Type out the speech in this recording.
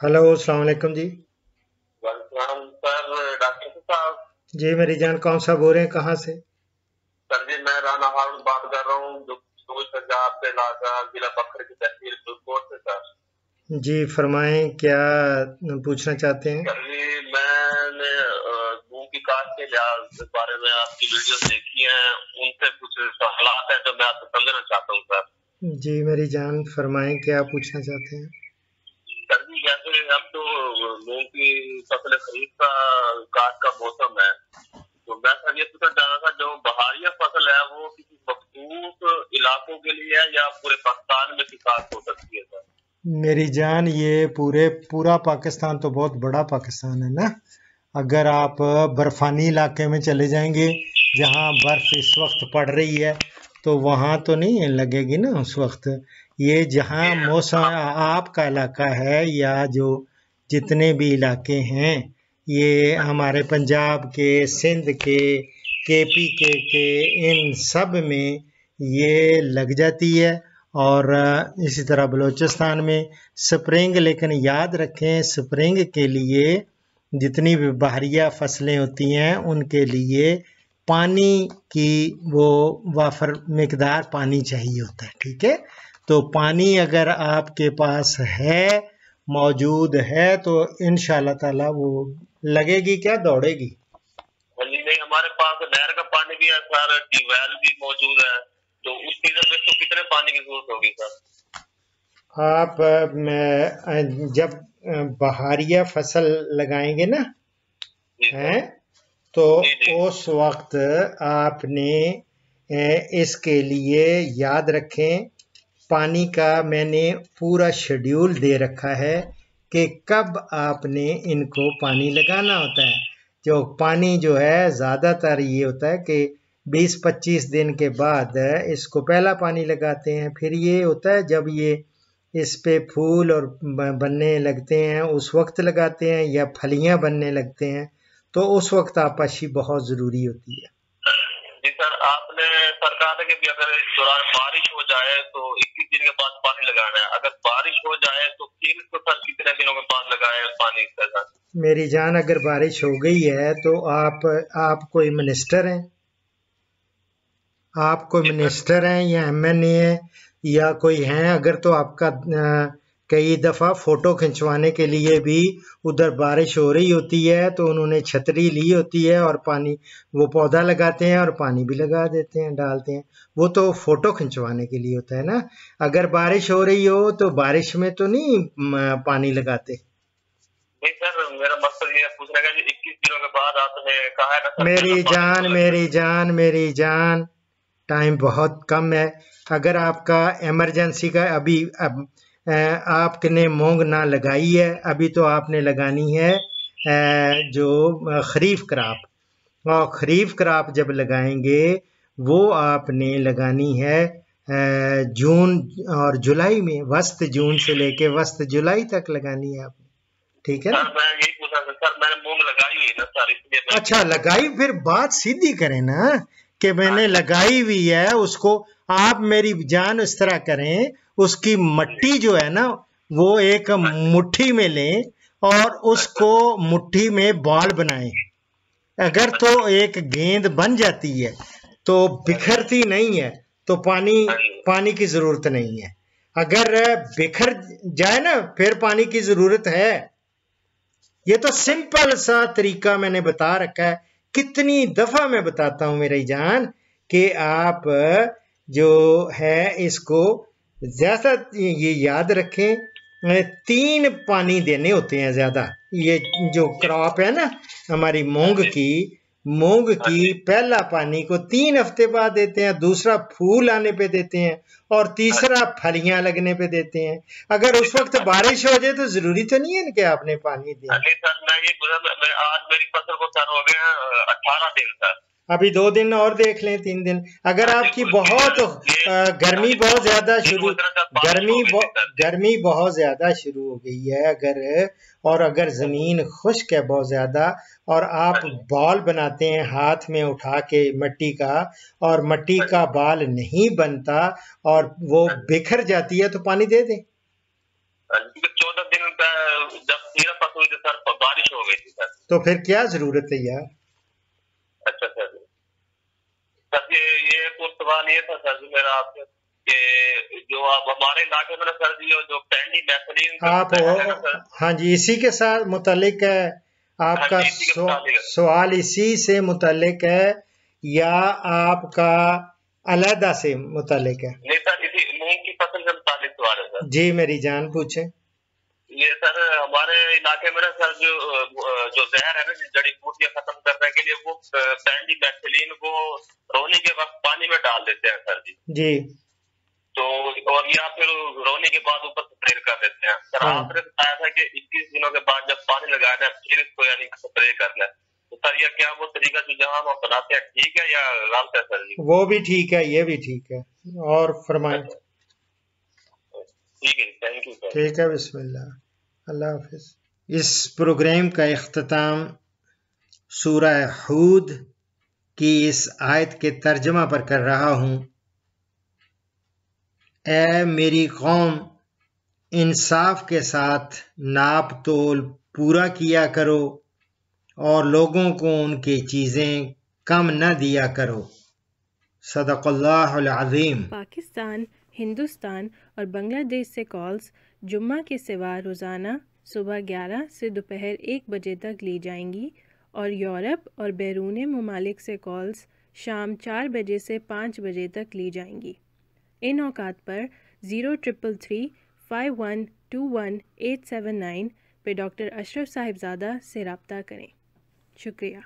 Hello अस्सलाम वालेकुम जी sir doctor साहब। जी मेरी जान कौन सा बोल रहे हैं कहाँ से? सर जी मैं राना हारून बात कर रहा हूँ पंजाब से इलाका जिला बकर की तहसील से सर। जी फरमाएँ क्या पूछना चाहते हैं? सर जी मैंने मुँह की काट के लिहाज बारे में आपकी वीडियो देखी हैं उनसे कुछ सवाल है जो मैं आपसे समझना चाहता हूँ सर। जी मेरी जान फरमाएँ क्या पूछना चाहते हैं? फ़सल खरीद का काट का मौसम है। तो मैं सर ये पूछना चाह रहा था जो बहारिया फ़सल है वो किसी मखसूस इलाकों के लिए है या पूरे पाकिस्तान में किसान हो सकती है सर? मेरी जान ये पूरे पूरा पाकिस्तान तो बहुत बड़ा पाकिस्तान है ना? अगर आप बर्फानी इलाके में चले जाएँगे जहाँ बर्फ़ इस वक्त पड़ रही है तो वहाँ तो नहीं लगेगी ना उस वक्त। ये जहाँ मौसम आपका इलाका है या जो जितने भी इलाके हैं, ये हमारे पंजाब के, सिंध के के पी के के, इन सब में ये लग जाती है। और इसी तरह बलूचिस्तान में स्प्रिंग, लेकिन याद रखें, स्प्रिंग के लिए जितनी भी बहरिया फ़सलें होती हैं, उनके लिए पानी की वो वाफर मकदार पानी चाहिए होता है, ठीक है? तो पानी अगर आपके पास है मौजूद है तो इन ताला वो लगेगी क्या दौड़ेगी? नहीं हमारे पास नहर का पानी भी है सर ट्यूबवेल भी मौजूद है तो उस सीज़न में तो कितने पानी की ज़रूरत होगी सर आप मैं, जब बहारिया फ़सल लगाएँगे ना हैं तो। उस वक्त आपने इसके लिए याद रखें पानी का मैंने पूरा शेड्यूल दे रखा है कि कब आपने इनको पानी लगाना होता है। जो पानी जो है, ज़्यादातर ये होता है कि 20-25 दिन के बाद इसको पहला पानी लगाते हैं। फिर ये होता है जब ये इस पे फूल और बनने लगते हैं, उस वक्त लगाते हैं या फलियाँ बनने लगते हैं तो उस वक्त आपाशी बहुत ज़रूरी होती है। जी सर आपने सरकार ने कि भी अगर इस दौरान बारिश हो जाए तो 21 दिन के बाद पानी लगाना है। अगर बारिश हो जाए तो फिर इसको सर कितने दिनों के बाद लगाए पानी इसके मेरी जान अगर बारिश हो गई है तो आप आप कोई मिनिस्टर हैं? आप कोई मिनिस्टर हैं या एमएनए है या कोई हैं? अगर तो आपका कई दफ़ा फ़ोटो खिंचवाने के लिए भी उधर बारिश हो रही होती है तो उन्होंने छतरी ली होती है और पानी वो पौधा लगाते हैं और पानी भी लगा देते हैं डालते हैं। वो तो फ़ोटो खिंचवाने के लिए होता है ना। अगर बारिश हो रही हो तो बारिश में तो नहीं पानी लगाते। सर मेरा मकसद ये पूछने का कि 21 दिनों के बाद आपने कहा ना सर मेरी जान मेरी जान मेरी जान। टाइम बहुत कम है। अगर आपका इमरजेंसी का अभी अब अ, आपने मूंग ना लगाई है अभी तो आपने लगानी है जो खरीफ क्राप। और खरीफ क्राप जब लगाएँगे वो आपने लगानी है जून और जुलाई में वस्त जून से लेके वस्त जुलाई तक लगानी है आपने। ठीक है ना? है अच्छा लगाई फिर बात सीधी करें ना कि मैंने लगाई हुई है उसको आप मेरी जान इस तरह करें, उसकी मट्टी जो है ना, वो एक मुट्ठी में लें और उसको मुट्ठी में बॉल बनाएँ। अगर तो एक गेंद बन जाती है तो बिखरती नहीं है तो पानी पानी की ज़रूरत नहीं है। अगर बिखर जाए ना, फिर पानी की ज़रूरत है। ये तो सिंपल सा तरीका मैंने बता रखा है। कितनी दफ़ा मैं बताता हूँ मेरी जान, कि आप जो है इसको ज़्यादा ये याद रखें तीन पानी देने होते हैं ज़्यादा। ये जो क्रॉप है ना हमारी मूंग की मूंग की पहला पानी को तीन हफ़्ते बाद देते हैं दूसरा फूल आने पे देते हैं और तीसरा फलियाँ लगने पे देते हैं। अगर उस वक्त बारिश हो जाए तो ज़रूरी तो नहीं है ना कि आपने पानी दिया। ये आज मेरी फ़सल को सर हो अठारह दिन सर अभी दो दिन और देख लें तीन दिन। अगर आपकी बहुत गर्मी बहुत ज़्यादा शुरू गर्मी गर्मी बहुत ज़्यादा शुरू हो गई है अगर और अगर ज़मीन खुश्क है बहुत ज़्यादा और आप बॉल बनाते हैं हाथ में उठा के मिट्टी का और मिट्टी का बाल नहीं बनता और वो बिखर जाती है तो पानी दे दें। जब हुई थी सर बारिश हो गई थी सर। तो फिर क्या ज़रूरत है यार? अच्छा सर। सर ये ये कुछ सवाल ये था सर जी मेरा आपसे कि जो आप हमारे इलाके में सर जी जो पैंडी मैथलीन आप हो हाँ जी इसी के साथ मुतलिक है। आपका हाँ सवाल इसी से मुतलिक है या आपका अलहदा से मुतलिक है? नहीं सर इसी मूंग की फ़सल से मुतालिक सवाल है सर। जी मेरी जान पूछे। ये सर हमारे इलाके में ना सर जो जो जहर है ना जड़ी बूटियाँ खत्म करने के लिए वो पैंडी मैथिलीन को रोने के वक्त पानी में डाल देते हैं सर जी। जी। तो और या फिर रोने के बाद ऊपर स्प्रे कर देते हैं। सर हाँ। आपने बताया था कि 21 दिनों के बाद जब पानी लगाना है फिर इसको यानी स्प्रे करना है। तो सर यह क्या वो तरीका जो जहाँ हम अपनाते हैं ठीक है या गलत है सर जी? वो भी ठीक है ये भी ठीक है। और फरमाएँ। ठीक है थैंक यू ठीक है बिस्मिल्लाह। अल्लाह हाफिज। इस प्रोग्राम का अख्ताम सूरह हूद की इस आयत के तर्जमा पर कर रहा हूँ। ए मेरी कौम, इंसाफ के साथ नाप तोल पूरा किया करो और लोगों को उनकी चीज़ें कम न दिया करो। सदक़ल्लाहुल अज़ीम पाकिस्तान हिंदुस्तान और बांग्लादेश से कॉल्स जुम्मा के सिवा रोज़ाना सुबह 11 से दोपहर एक बजे तक ली जाएँगी और यूरोप और बैरून ममालिक से कॉल्स शाम चार बजे से पाँच बजे तक ली जाएँगी। इन औकात पर zero triple three five one two one eight seven nine पे डॉक्टर अशरफ साहिबजादा से रबता करें। शुक्रिया।